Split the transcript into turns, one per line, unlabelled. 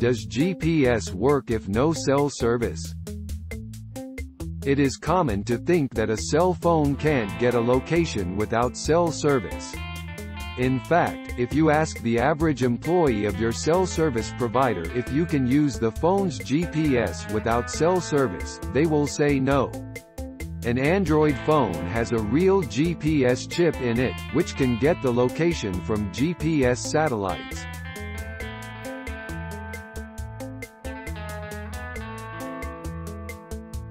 Does GPS work if no cell service? It is common to think that a cell phone can't get a location without cell service. In fact, if you ask the average employee of your cell service provider if you can use the phone's GPS without cell service, they will say no. An Android phone has a real GPS chip in it, which can get the location from GPS satellites.